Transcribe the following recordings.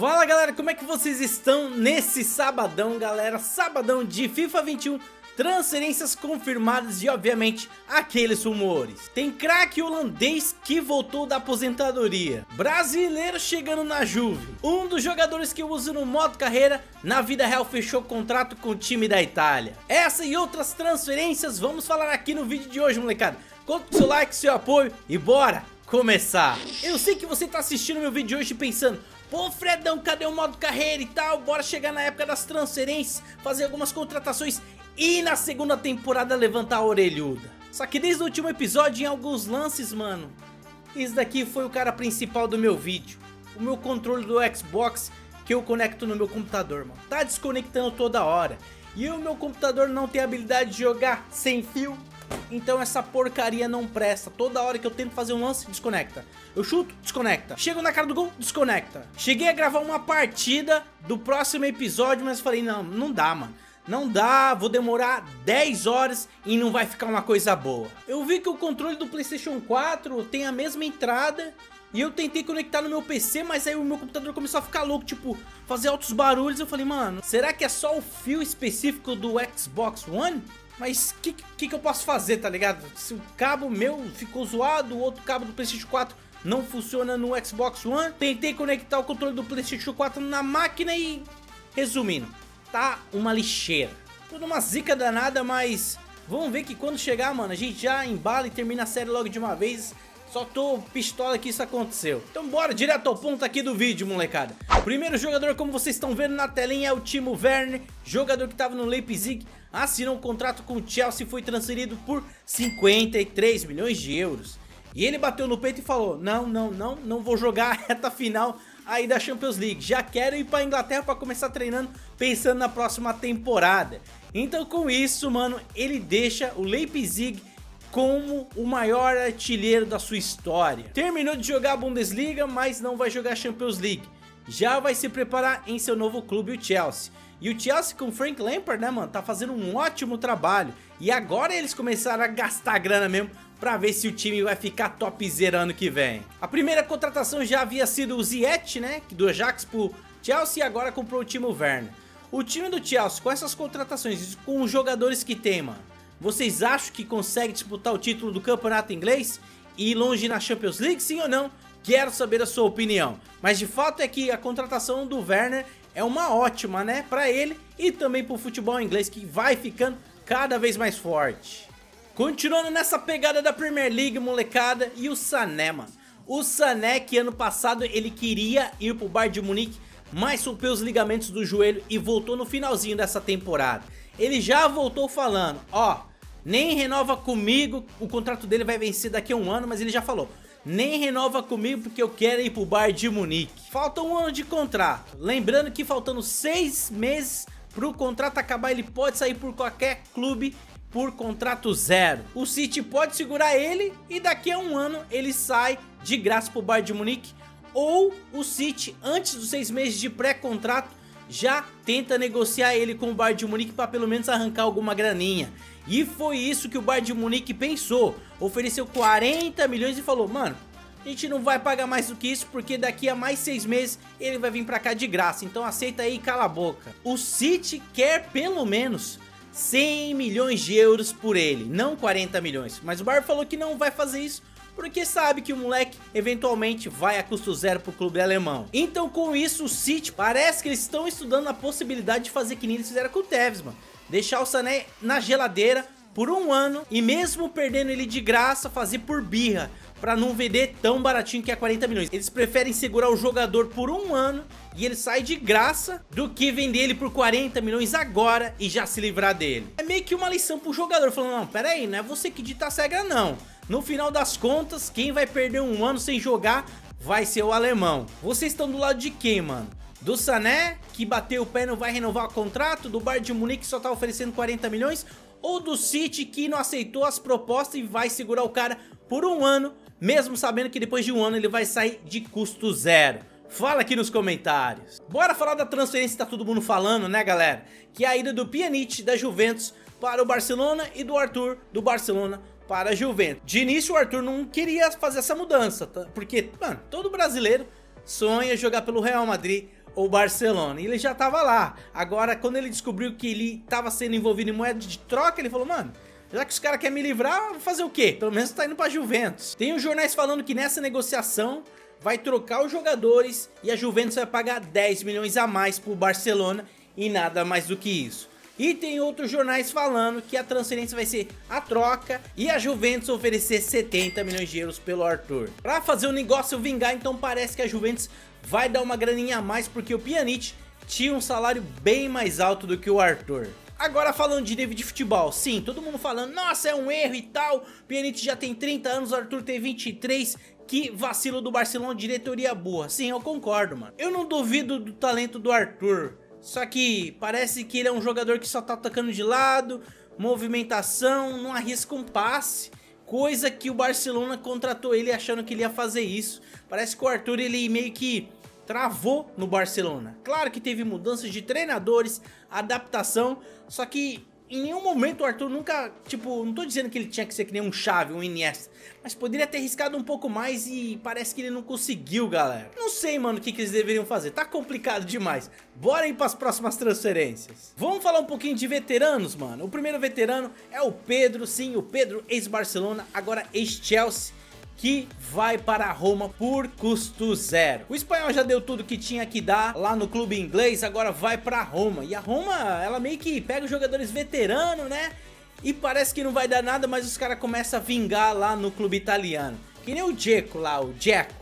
Fala galera, como é que vocês estão nesse sabadão, galera? Sabadão de FIFA 21, transferências confirmadas e obviamente aqueles rumores. Tem craque holandês que voltou da aposentadoria, brasileiro chegando na Juve, um dos jogadores que eu uso no modo carreira, na vida real fechou contrato com o time da Itália. Essa e outras transferências vamos falar aqui no vídeo de hoje, molecada. Conta com seu like, seu apoio e bora começar. Eu sei que você tá assistindo meu vídeo de hoje pensando, Pô, Fredão, cadê o modo carreira e tal? Bora chegar na época das transferências, fazer algumas contratações e na segunda temporada levantar a orelhuda. Só que desde o último episódio, em alguns lances, mano, esse daqui foi o cara principal do meu vídeo. O meu controle do Xbox que eu conecto no meu computador, mano. Tá desconectando toda hora. E o meu computador não tem habilidade de jogar sem fio então essa porcaria não presta. Toda hora que eu tento fazer um lance, desconecta. Eu chuto, desconecta. Chego na cara do gol, desconecta. Cheguei a gravar uma partida do próximo episódio, mas falei, não, não dá, mano. Não dá, vou demorar 10 horas e não vai ficar uma coisa boa. Eu vi que o controle do Playstation 4 tem a mesma entrada e eu tentei conectar no meu PC, mas aí o meu computador começou a ficar louco, tipo, fazer altos barulhos. Eu falei, mano, será que é só o fio específico do Xbox One? Mas o que, que, que eu posso fazer, tá ligado? Se o cabo meu ficou zoado, o outro cabo do Playstation 4 não funciona no Xbox One. Tentei conectar o controle do Playstation 4 na máquina e... Resumindo, tá uma lixeira. Tudo uma zica danada, mas... Vamos ver que quando chegar, mano, a gente já embala e termina a série logo de uma vez. Só tô pistola que isso aconteceu. Então bora direto ao ponto aqui do vídeo, molecada. O primeiro jogador, como vocês estão vendo na telinha, é o Timo Werner. Jogador que tava no Leipzig assinou um contrato com o Chelsea e foi transferido por 53 milhões de euros. E ele bateu no peito e falou, não, não, não, não vou jogar a reta final aí da Champions League. Já quero ir pra Inglaterra para começar treinando pensando na próxima temporada. Então com isso, mano, ele deixa o Leipzig como o maior artilheiro da sua história. Terminou de jogar a Bundesliga, mas não vai jogar a Champions League. Já vai se preparar em seu novo clube, o Chelsea. E o Chelsea com o Frank Lampard, né, mano, tá fazendo um ótimo trabalho. E agora eles começaram a gastar grana mesmo pra ver se o time vai ficar topzera ano que vem. A primeira contratação já havia sido o Ziyech, né, do Ajax pro Chelsea e agora comprou o Timo Werner. O time do Chelsea, com essas contratações, com os jogadores que tem, mano, vocês acham que consegue disputar o título do campeonato inglês e ir longe na Champions League, sim ou não? Quero saber a sua opinião. Mas de fato é que a contratação do Werner é uma ótima, né? Para ele e também para o futebol inglês que vai ficando cada vez mais forte. Continuando nessa pegada da Premier League, molecada, e o Sané, mano. O Sané que ano passado ele queria ir pro Bayern de Munique, mas rompeu os ligamentos do joelho e voltou no finalzinho dessa temporada. Ele já voltou falando, ó, nem renova comigo, o contrato dele vai vencer daqui a um ano, mas ele já falou, nem renova comigo porque eu quero ir pro Bayern de Munique. Falta um ano de contrato. Lembrando que faltando seis meses pro contrato acabar, ele pode sair por qualquer clube por contrato zero. O City pode segurar ele e daqui a um ano ele sai de graça pro Bayern de Munique. Ou o City, antes dos seis meses de pré-contrato, já tenta negociar ele com o Bayern de Munique para pelo menos arrancar alguma graninha. E foi isso que o Bayern de Munique pensou. Ofereceu 40 milhões e falou, mano, a gente não vai pagar mais do que isso porque daqui a mais seis meses ele vai vir pra cá de graça. Então aceita aí e cala a boca. O City quer pelo menos 100 milhões de euros por ele, não 40 milhões. Mas o Bayern falou que não vai fazer isso porque sabe que o moleque eventualmente vai a custo zero pro clube alemão. Então com isso o City parece que eles estão estudando a possibilidade de fazer que nem eles fizeram com o Tevez, mano. Deixar o Sané na geladeira por um ano e mesmo perdendo ele de graça fazer por birra para não vender tão baratinho que é 40 milhões. Eles preferem segurar o jogador por um ano e ele sai de graça do que vender ele por 40 milhões agora e já se livrar dele. É meio que uma lição pro jogador, falando, não, pera aí, não é você que dita a regra não. No final das contas, quem vai perder um ano sem jogar vai ser o alemão. Vocês estão do lado de quem, mano? Do Sané, que bateu o pé e não vai renovar o contrato? Do Bayern de Munique que só tá oferecendo 40 milhões? Ou do City que não aceitou as propostas e vai segurar o cara por um ano, mesmo sabendo que depois de um ano ele vai sair de custo zero? Fala aqui nos comentários. Bora falar da transferência que tá todo mundo falando, né galera? Que é a ida do Pjanic da Juventus para o Barcelona e do Arthur do Barcelona para a Juventus. De início o Arthur não queria fazer essa mudança, tá? porque, mano, todo brasileiro sonha jogar pelo Real Madrid o Barcelona. E ele já tava lá. Agora, quando ele descobriu que ele tava sendo envolvido em moeda de troca, ele falou, mano, já que os caras querem me livrar, vou fazer o quê? Pelo menos tá indo pra Juventus. Tem os jornais falando que nessa negociação vai trocar os jogadores e a Juventus vai pagar 10 milhões a mais pro Barcelona e nada mais do que isso. E tem outros jornais falando que a transferência vai ser a troca e a Juventus oferecer 70 milhões de euros pelo Arthur. Para fazer o negócio vingar, então parece que a Juventus vai dar uma graninha a mais porque o Pjanic tinha um salário bem mais alto do que o Arthur. Agora falando de nível de futebol, sim, todo mundo falando, nossa, é um erro e tal, Pjanic já tem 30 anos, o Arthur tem 23, que vacilo do Barcelona, diretoria boa. Sim, eu concordo, mano. Eu não duvido do talento do Arthur, só que parece que ele é um jogador que só tá tocando de lado, movimentação, não arrisca um passe. Coisa que o Barcelona contratou ele achando que ele ia fazer isso. Parece que o Arthur ele meio que travou no Barcelona. Claro que teve mudanças de treinadores, adaptação, só que em nenhum momento o Arthur nunca, tipo, não tô dizendo que ele tinha que ser que nem um Xavi, um Iniesta, mas poderia ter arriscado um pouco mais e parece que ele não conseguiu, galera. Não sei, mano, o que, que eles deveriam fazer, tá complicado demais. Bora ir pras próximas transferências. Vamos falar um pouquinho de veteranos, mano. O primeiro veterano é o Pedro, sim, o Pedro, ex-Barcelona, agora ex-Chelsea que vai para Roma por custo zero. O espanhol já deu tudo que tinha que dar lá no clube inglês, agora vai para Roma. E a Roma, ela meio que pega os jogadores veteranos, né? E parece que não vai dar nada, mas os caras começam a vingar lá no clube italiano. Que nem o Dzeko lá, o Dzeko.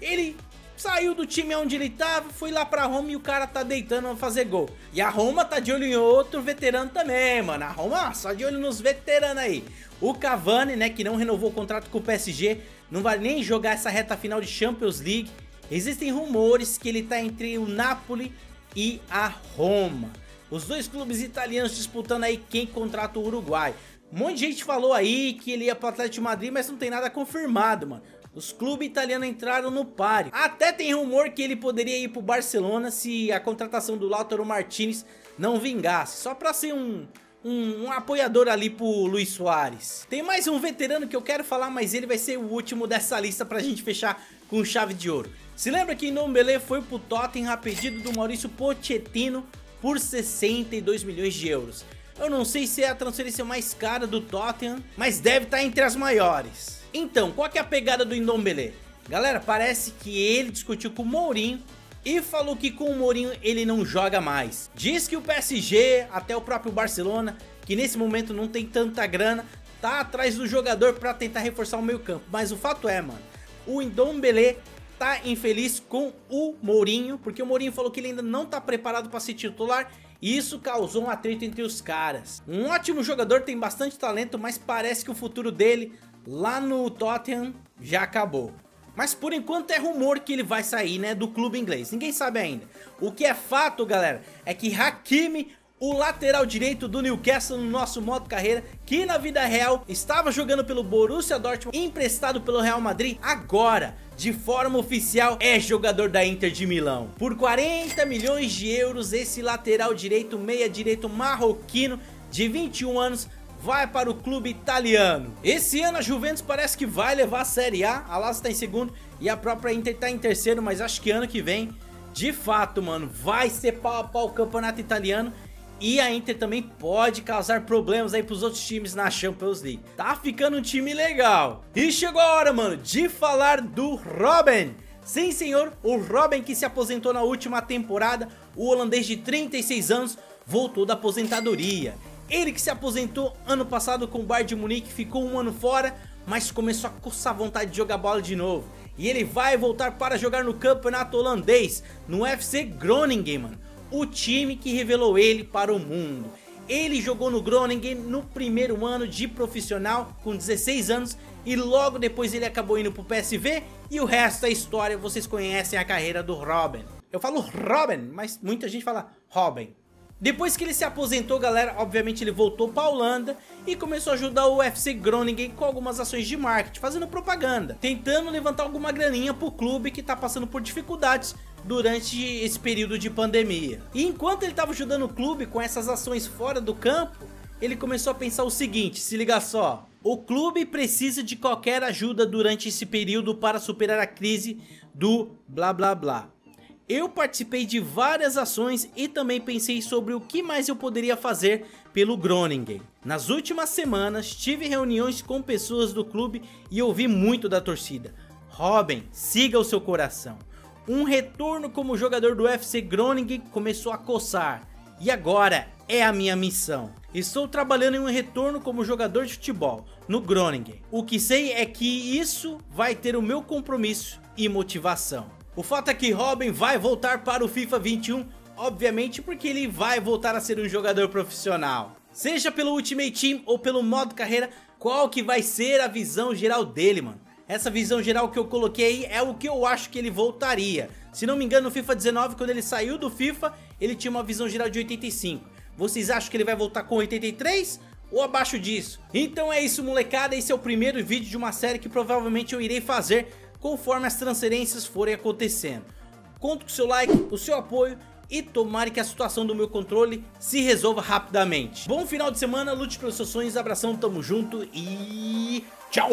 Ele saiu do time onde ele tava, foi lá pra Roma e o cara tá deitando a fazer gol. E a Roma tá de olho em outro veterano também, mano. A Roma só de olho nos veteranos aí. O Cavani, né, que não renovou o contrato com o PSG, não vai nem jogar essa reta final de Champions League. Existem rumores que ele está entre o Napoli e a Roma. Os dois clubes italianos disputando aí quem contrata o Uruguai. Um monte de gente falou aí que ele ia para o Atlético de Madrid, mas não tem nada confirmado, mano. Os clubes italianos entraram no páreo. Até tem rumor que ele poderia ir para o Barcelona se a contratação do Lautaro Martinez não vingasse. Só para ser um, um, um, apoiador ali pro Luiz Soares. Tem mais um veterano que eu quero falar, mas ele vai ser o último dessa lista pra gente fechar com chave de ouro. Se lembra que Ndombele foi pro Tottenham a pedido do Maurício Pochettino por 62 milhões de euros. Eu não sei se é a transferência mais cara do Tottenham, mas deve estar tá entre as maiores. Então, qual é a pegada do Ndombele? Galera, parece que ele discutiu com o Mourinho e falou que com o Mourinho ele não joga mais. Diz que o PSG, até o próprio Barcelona, que nesse momento não tem tanta grana, tá atrás do jogador para tentar reforçar o meio campo. Mas o fato é, mano, o Ndombele tá infeliz com o Mourinho, porque o Mourinho falou que ele ainda não tá preparado para ser titular e isso causou um atrito entre os caras. Um ótimo jogador, tem bastante talento, mas parece que o futuro dele lá no Tottenham já acabou. Mas por enquanto é rumor que ele vai sair, né, do clube inglês. Ninguém sabe ainda. O que é fato, galera, é que Hakimi, o lateral direito do Newcastle no nosso modo carreira, que na vida real estava jogando pelo Borussia Dortmund, emprestado pelo Real Madrid, agora, de forma oficial, é jogador da Inter de Milão. Por 40 milhões de euros, esse lateral direito, meia direito marroquino, de 21 anos, vai para o clube italiano. Esse ano a Juventus parece que vai levar a Série A, a Lazio está em segundo e a própria Inter está em terceiro, mas acho que ano que vem, de fato, mano, vai ser pau a pau o campeonato italiano e a Inter também pode causar problemas aí para os outros times na Champions League. Tá ficando um time legal. E chegou a hora, mano, de falar do Robin. Sim, senhor, o Robin que se aposentou na última temporada, o holandês de 36 anos, voltou da aposentadoria. Ele que se aposentou ano passado com o Bayern de Munique, ficou um ano fora, mas começou a coçar vontade de jogar bola de novo. E ele vai voltar para jogar no campeonato holandês, no FC Groningen, mano. O time que revelou ele para o mundo. Ele jogou no Groningen no primeiro ano de profissional, com 16 anos, e logo depois ele acabou indo pro PSV, e o resto da história, vocês conhecem a carreira do Robin. Eu falo Robin, mas muita gente fala Robin. Depois que ele se aposentou, galera, obviamente ele voltou para a Holanda e começou a ajudar o UFC Groningen com algumas ações de marketing, fazendo propaganda, tentando levantar alguma graninha pro clube que tá passando por dificuldades durante esse período de pandemia. E enquanto ele estava ajudando o clube com essas ações fora do campo, ele começou a pensar o seguinte, se liga só, o clube precisa de qualquer ajuda durante esse período para superar a crise do blá blá blá. eu participei de várias ações e também pensei sobre o que mais eu poderia fazer pelo Groningen. Nas últimas semanas tive reuniões com pessoas do clube e ouvi muito da torcida. Robin, siga o seu coração. Um retorno como jogador do FC Groningen começou a coçar e agora é a minha missão. Estou trabalhando em um retorno como jogador de futebol no Groningen. O que sei é que isso vai ter o meu compromisso e motivação. O fato é que Robin vai voltar para o FIFA 21, obviamente porque ele vai voltar a ser um jogador profissional. Seja pelo Ultimate Team ou pelo modo carreira, qual que vai ser a visão geral dele, mano? Essa visão geral que eu coloquei é o que eu acho que ele voltaria. Se não me engano, no FIFA 19, quando ele saiu do FIFA, ele tinha uma visão geral de 85. Vocês acham que ele vai voltar com 83? Ou abaixo disso? Então é isso molecada, esse é o primeiro vídeo de uma série que provavelmente eu irei fazer conforme as transferências forem acontecendo. Conto com o seu like, o seu apoio e tomare que a situação do meu controle se resolva rapidamente. Bom final de semana, lute pelos seus sonhos, abração, tamo junto e tchau!